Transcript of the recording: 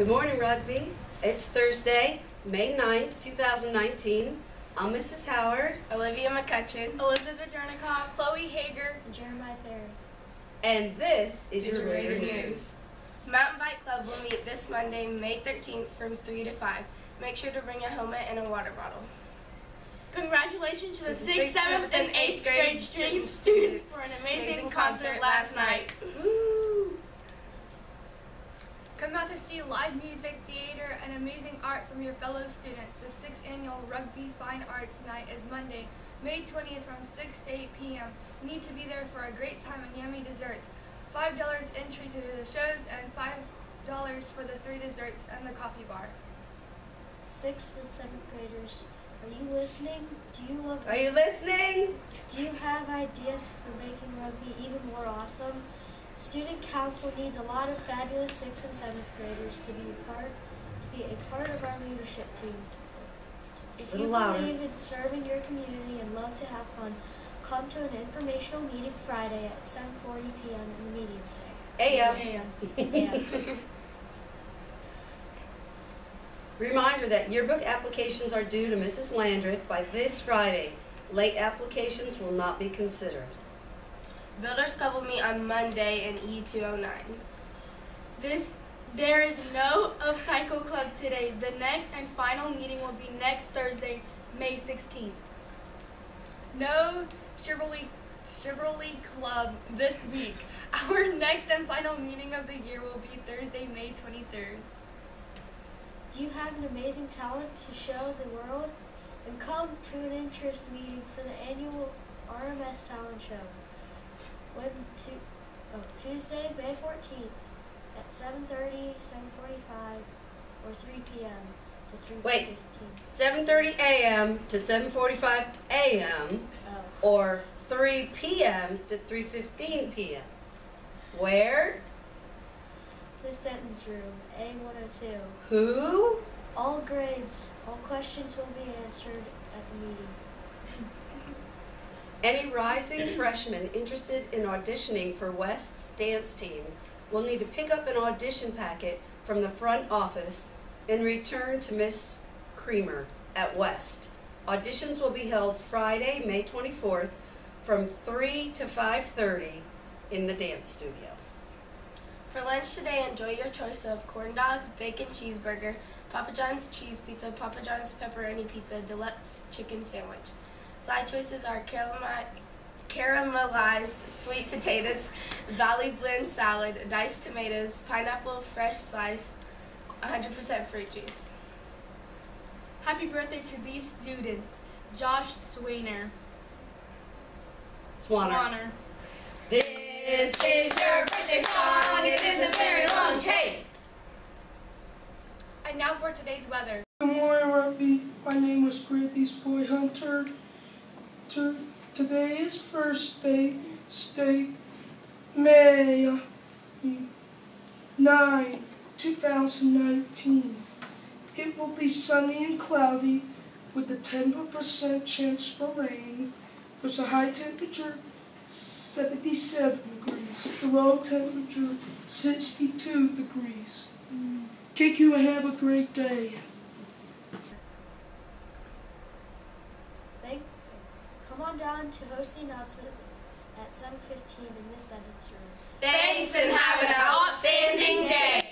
Good morning, Rugby. It's Thursday, May 9th, 2019. I'm Mrs. Howard, Olivia McCutcheon. Elizabeth Jernicott, Chloe Hager, Jeremiah Thayer. and this is your Raider Raider News. Mountain Bike Club will meet this Monday, May 13th from 3 to 5. Make sure to bring a helmet and a water bottle. Congratulations to the 6th, 7th, and 8th grade string students for an amazing concert last night. Woo! Come out to see live music, theater, and amazing art from your fellow students. The 6th annual Rugby Fine Arts Night is Monday, May 20th from 6 to 8 p.m. You need to be there for a great time and yummy desserts. $5 entry to the shows and $5 for the three desserts and the coffee bar. Sixth and seventh graders, are you listening? Do you love Are you listening? Do you have ideas for making rugby even more awesome? Student council needs a lot of fabulous sixth and seventh graders to be a part to be a part of our leadership team. If you louder. believe in serving your community and love to have fun, come to an informational meeting Friday at 7:40 p.m. in the medium center. AM. Yeah. Reminder that yearbook applications are due to Mrs. Landreth by this Friday. Late applications will not be considered. Builders Club will meet on Monday in E E209. This there is no Upcycle Club today. The next and final meeting will be next Thursday, May 16th. No Chivalry Chivalry Club this week. Our next and final meeting of the year will be Thursday, May 23rd. Do you have an amazing talent to show the world? Then come to an interest meeting for the annual RMS Talent Show. When tu- oh, Tuesday, May 14th at 7.30, 7.45, or 3 p.m. to 3.15. Wait. 7:30 a.m. to 7:45 a.m. Oh. or 3 p.m. to 3:15 p.m. Where? The Stenton's room, A102. Who? All grades, all questions will be answered at the meeting. Any rising freshmen interested in auditioning for West's dance team will need to pick up an audition packet from the front office and return to Miss Creamer at West. Auditions will be held Friday, May 24th from 3 to 5:30 in the dance studio. For lunch today, enjoy your choice of corn dog, bacon cheeseburger, Papa John's cheese pizza, Papa John's pepperoni pizza, deluxe chicken sandwich. Side choices are caramelized sweet potatoes, valley blend salad, diced tomatoes, pineapple fresh sliced, 100% fruit juice. Happy birthday to these students. Josh Swainer. Swanner. Swanner. This is your birthday song. It isn't very long. Hey. And now for today's weather. Good morning, Rugby. My name is Granthy's Boy Hunter. To- Today is Thursday, State, May 9, 2019. It will be sunny and cloudy with a 10% chance for rain. There's a high temperature 77 degrees, the low temperature 62 degrees. Thank you and have a great day. Thank, come on to host the announcement at 7.15 in Miss Stenton's room. Thanks and have an outstanding day.